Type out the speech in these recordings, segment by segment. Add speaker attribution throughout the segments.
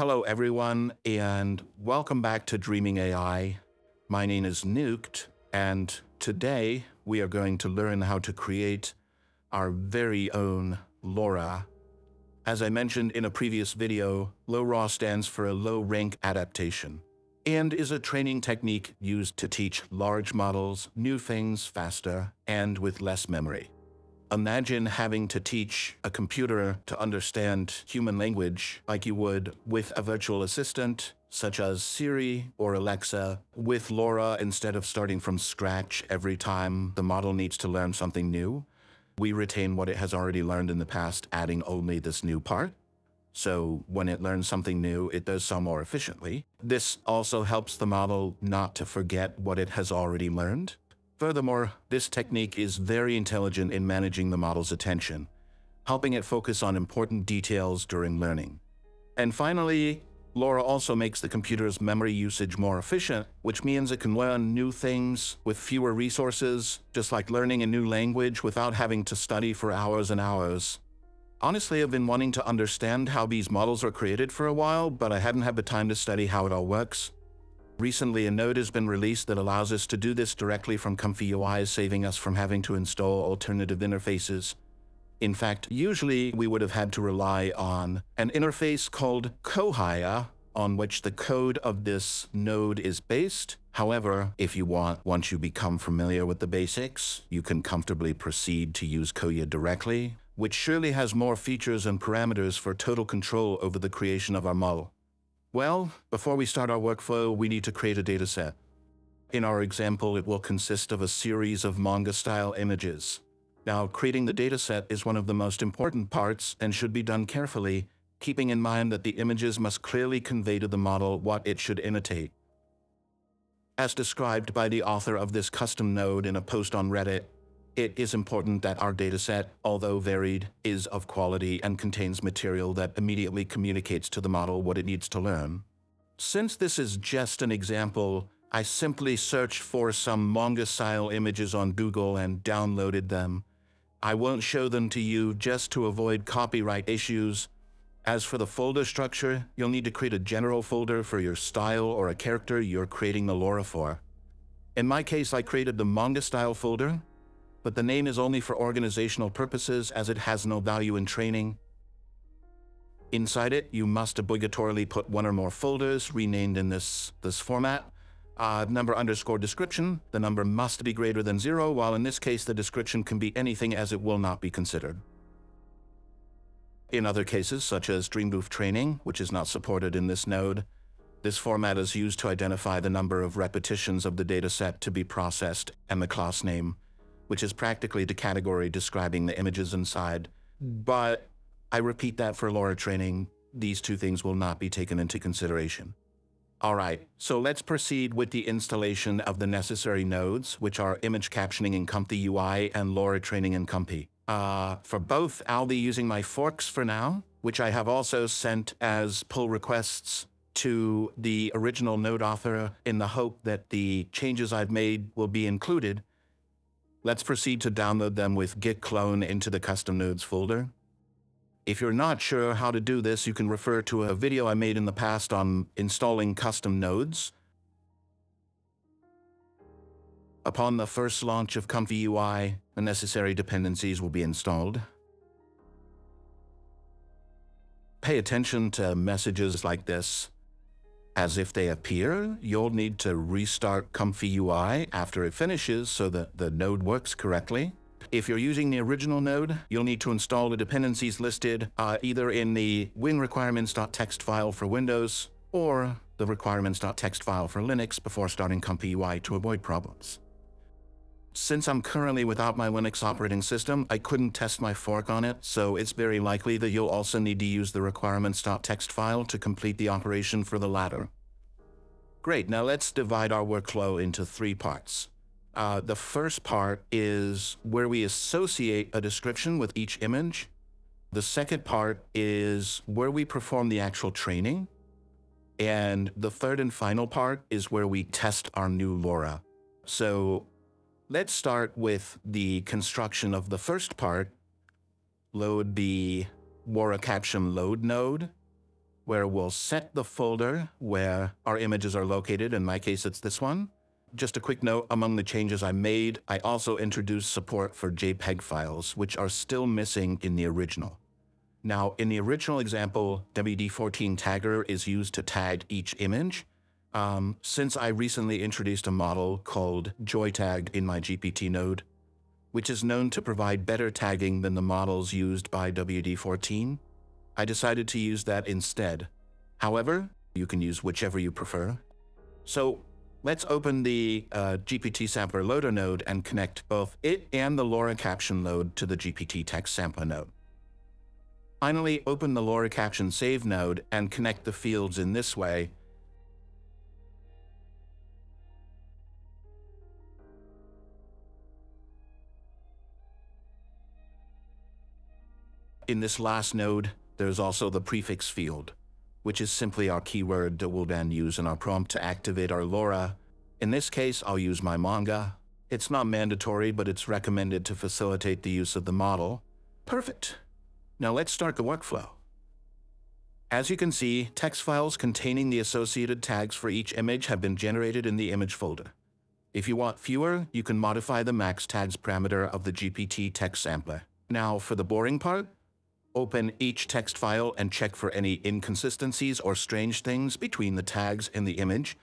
Speaker 1: Hello, everyone, and welcome back to Dreaming AI. My name is Nuked, and today we are going to learn how to create our very own LoRA. As I mentioned in a previous video, LoRA stands for a low rank adaptation and is a training technique used to teach large models new things faster and with less memory. Imagine having to teach a computer to understand human language like you would with a virtual assistant, such as Siri or Alexa, with LoRA, instead of starting from scratch every time the model needs to learn something new. We retain what it has already learned in the past, adding only this new part. So when it learns something new, it does so more efficiently. This also helps the model not to forget what it has already learned. Furthermore, this technique is very intelligent in managing the model's attention, helping it focus on important details during learning. And finally, LoRA also makes the computer's memory usage more efficient, which means it can learn new things with fewer resources, just like learning a new language without having to study for hours and hours. Honestly, I've been wanting to understand how these models are created for a while, but I hadn't had the time to study how it all works. Recently, a node has been released that allows us to do this directly from Comfy UI, saving us from having to install alternative interfaces. In fact, usually we would have had to rely on an interface called Kohya, on which the code of this node is based. However, if you want, once you become familiar with the basics, you can comfortably proceed to use Kohya directly, which surely has more features and parameters for total control over the creation of our model. Well, before we start our workflow, we need to create a dataset. In our example, it will consist of a series of manga-style images. Now, creating the dataset is one of the most important parts and should be done carefully, keeping in mind that the images must clearly convey to the model what it should imitate. As described by the author of this custom node in a post on Reddit, it is important that our dataset, although varied, is of quality and contains material that immediately communicates to the model what it needs to learn. Since this is just an example, I simply searched for some manga-style images on Google and downloaded them. I won't show them to you just to avoid copyright issues. As for the folder structure, you'll need to create a general folder for your style or a character you're creating the LoRA for. In my case, I created the manga style folder, but the name is only for organizational purposes as it has no value in training. Inside it, you must obligatorily put one or more folders renamed in this, this format. Uh, number underscore description, the number must be greater than zero, while in this case the description can be anything as it will not be considered. In other cases, such as Dreambooth training, which is not supported in this node, this format is used to identify the number of repetitions of the dataset to be processed and the class name which is practically the category describing the images inside. But I repeat that for LoRA training, these two things will not be taken into consideration. All right, so let's proceed with the installation of the necessary nodes, which are image captioning in Comfy UI and LoRA training in Comfy. Uh, for both, I'll be using my forks for now, which I have also sent as pull requests to the original node author in the hope that the changes I've made will be included Let's proceed to download them with git clone into the custom nodes folder. If you're not sure how to do this, you can refer to a video I made in the past on installing custom nodes. Upon the first launch of Comfy UI, the necessary dependencies will be installed. Pay attention to messages like this as if they appear, you'll need to restart Comfy UI after it finishes so that the node works correctly. If you're using the original node, you'll need to install the dependencies listed uh, either in the winrequirements.txt file for Windows or the requirements.txt file for Linux before starting Comfy UI to avoid problems. Since I'm currently without my Linux operating system, I couldn't test my fork on it, so it's very likely that you'll also need to use the requirements.txt file to complete the operation for the latter. Great, now let's divide our workflow into three parts. Uh, the first part is where we associate a description with each image. The second part is where we perform the actual training. And the third and final part is where we test our new LoRA. So Let's start with the construction of the first part. Load the LoRA caption load node, where we'll set the folder where our images are located. In my case, it's this one. Just a quick note, among the changes I made, I also introduced support for JPEG files, which are still missing in the original. Now, in the original example, WD14 tagger is used to tag each image. Um, since I recently introduced a model called JoyTag in my GPT node, which is known to provide better tagging than the models used by WD14, I decided to use that instead. However, you can use whichever you prefer. So let's open the uh, GPT sampler loader node and connect both it and the LoRa caption load to the GPT text sampler node. Finally, open the LoRa caption save node and connect the fields in this way In this last node, there's also the prefix field, which is simply our keyword that we'll then use in our prompt to activate our LoRa. In this case, I'll use my manga. It's not mandatory, but it's recommended to facilitate the use of the model. Perfect. Now let's start the workflow. As you can see, text files containing the associated tags for each image have been generated in the image folder. If you want fewer, you can modify the max tags parameter of the GPT text sampler. Now, for the boring part, Open each text file and check for any inconsistencies or strange things between the tags and the image.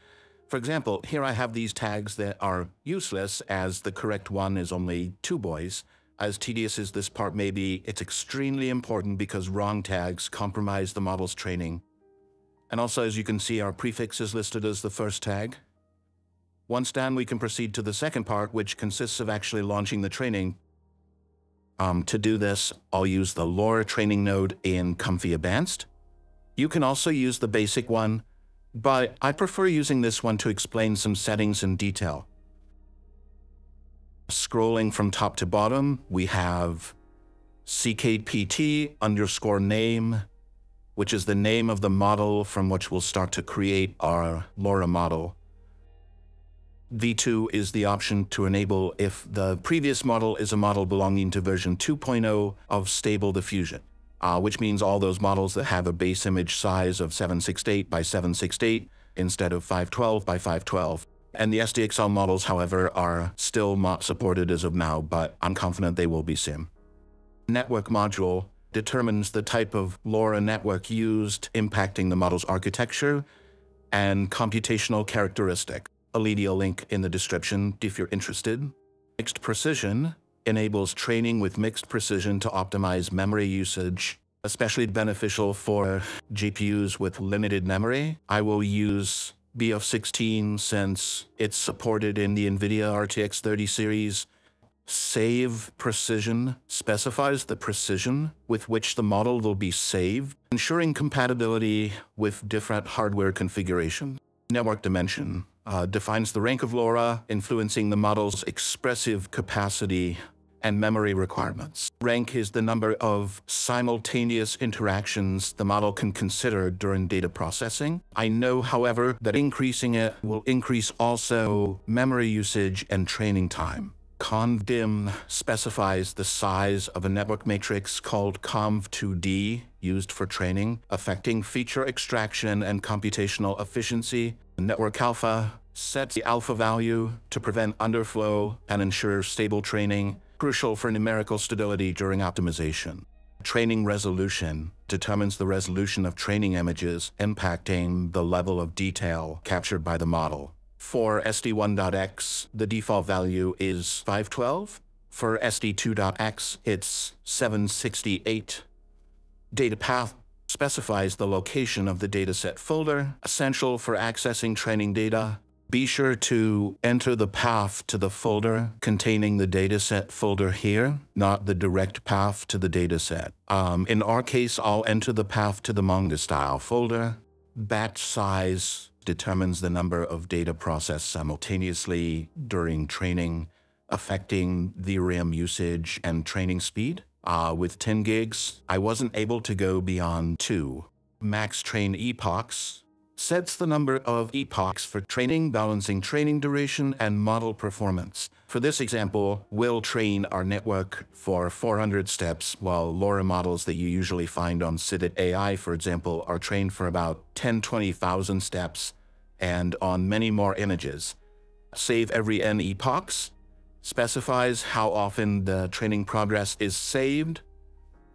Speaker 1: For example, here I have these tags that are useless as the correct one is only two boys. As tedious as this part may be, it's extremely important because wrong tags compromise the model's training. And also, as you can see, our prefix is listed as the first tag. Once done, we can proceed to the second part, which consists of actually launching the training um, to do this, I'll use the LoRa training node in Comfy Advanced. You can also use the basic one, but I prefer using this one to explain some settings in detail. Scrolling from top to bottom, we have CKPT underscore name, which is the name of the model from which we'll start to create our LoRa model. V2 is the option to enable if the previous model is a model belonging to version 2.0 of Stable Diffusion, uh, which means all those models that have a base image size of 768 by 768 instead of 512 by 512. And the SDXL models, however, are still not supported as of now, but I'm confident they will be soon. Network module determines the type of LoRa network used, impacting the model's architecture and computational characteristic. A link in the description if you're interested. Mixed Precision enables training with mixed precision to optimize memory usage, especially beneficial for GPUs with limited memory. I will use BF16 since it's supported in the NVIDIA RTX 30 series. Save precision specifies the precision with which the model will be saved, ensuring compatibility with different hardware configurations. Network dimension uh, defines the rank of LoRa, influencing the model's expressive capacity and memory requirements. Rank is the number of simultaneous interactions the model can consider during data processing. I know, however, that increasing it will increase also memory usage and training time. ConvDim specifies the size of a network matrix called conv2d used for training, affecting feature extraction and computational efficiency. Network alpha sets the alpha value to prevent underflow and ensure stable training, crucial for numerical stability during optimization. Training resolution determines the resolution of training images, impacting the level of detail captured by the model. For SD1.x, the default value is 512. For SD2.x, it's 768. Data path specifies the location of the dataset folder, essential for accessing training data. Be sure to enter the path to the folder containing the dataset folder here, not the direct path to the dataset. Um, in our case, I'll enter the path to the manga style folder. Batch size determines the number of data processed simultaneously during training, affecting the RAM usage and training speed. Uh, with 10 gigs, I wasn't able to go beyond two. Max train epochs sets the number of epochs for training, balancing training duration, and model performance. For this example, we'll train our network for 400 steps, while LoRA models that you usually find on Civit AI, for example, are trained for about 10, 20,000 steps and on many more images. Save every n epochs specifies how often the training progress is saved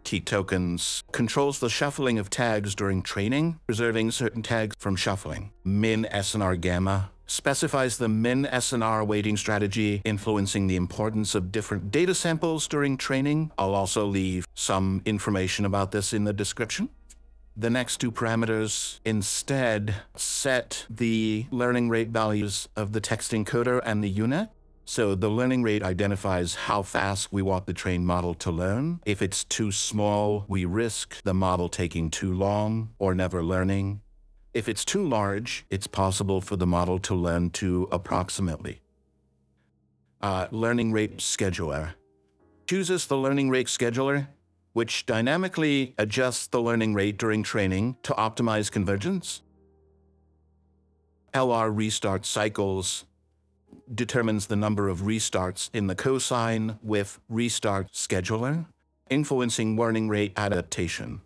Speaker 1: keep tokens controls the shuffling of tags during training, preserving certain tags from shuffling. Min SNR gamma specifies the min SNR weighting strategy influencing the importance of different data samples during training. I'll also leave some information about this in the description. The next two parameters instead set the learning rate values of the text encoder and the U-Net. So the learning rate identifies how fast we want the trained model to learn. If it's too small, we risk the model taking too long or never learning. If it's too large, it's possible for the model to learn to approximately. Uh, learning rate scheduler chooses the learning rate scheduler, which dynamically adjusts the learning rate during training to optimize convergence. LR restart cycles determines the number of restarts in the cosine with restart scheduler, influencing learning rate adaptation.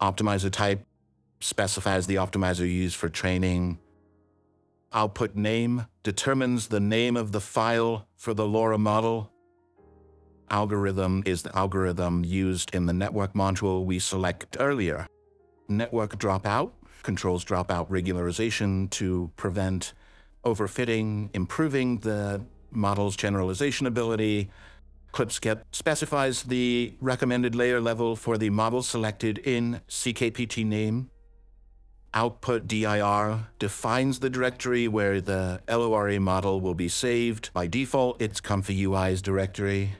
Speaker 1: Optimizer type specifies the optimizer used for training. Output name determines the name of the file for the LoRA model. Algorithm is the algorithm used in the network module we select earlier. Network dropout controls dropout regularization to prevent overfitting, improving the model's generalization ability. ClipSkip specifies the recommended layer level for the model selected in CKPT name. Output DIR defines the directory where the LORA model will be saved. By default, it's Comfy UI's directory.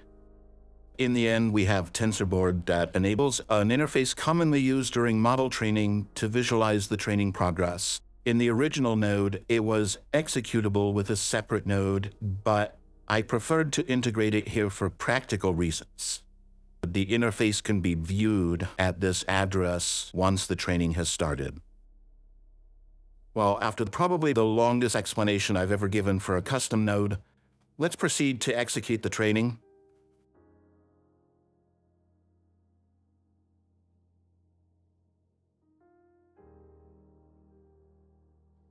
Speaker 1: In the end, we have TensorBoard that enables an interface commonly used during model training to visualize the training progress. In the original node, it was executable with a separate node, but I preferred to integrate it here for practical reasons. The interface can be viewed at this address once the training has started. Well, after probably the longest explanation I've ever given for a custom node, let's proceed to execute the training.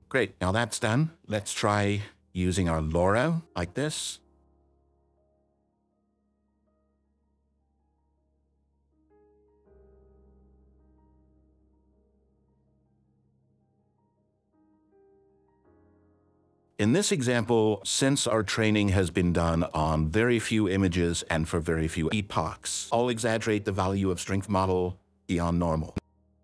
Speaker 1: Great, now that's done. Let's try using our LoRA like this. In this example, since our training has been done on very few images and for very few epochs, I'll exaggerate the value of strength model beyond normal.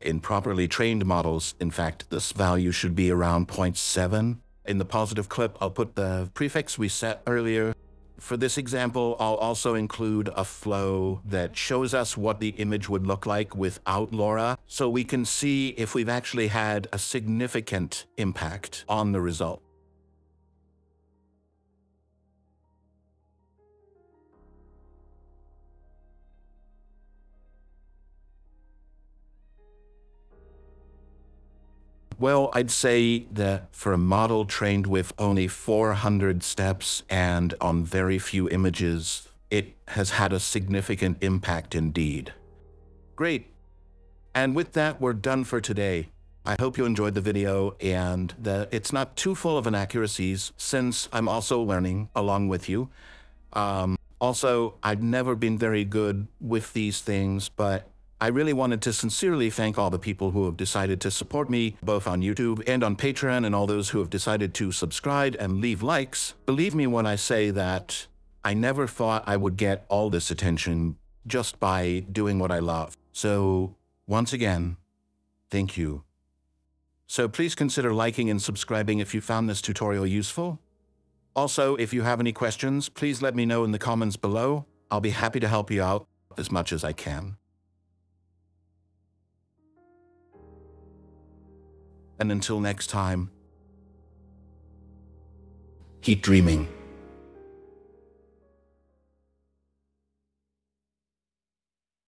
Speaker 1: In properly trained models, in fact, this value should be around 0.7. In the positive clip, I'll put the prefix we set earlier. For this example, I'll also include a flow that shows us what the image would look like without LoRA, so we can see if we've actually had a significant impact on the result. Well, I'd say that for a model trained with only 400 steps and on very few images, it has had a significant impact indeed. Great. And with that, we're done for today. I hope you enjoyed the video and that it's not too full of inaccuracies since I'm also learning along with you. Um, also, I've never been very good with these things, but I really wanted to sincerely thank all the people who have decided to support me, both on YouTube and on Patreon, and all those who have decided to subscribe and leave likes. Believe me when I say that I never thought I would get all this attention just by doing what I love. So, once again, thank you. So please consider liking and subscribing if you found this tutorial useful. Also, if you have any questions, please let me know in the comments below. I'll be happy to help you out as much as I can. And until next time, keep dreaming.